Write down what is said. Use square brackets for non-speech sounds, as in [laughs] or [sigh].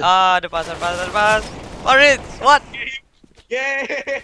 Ah, the pass, the pass, the pas. Marit, what? [laughs] Yay!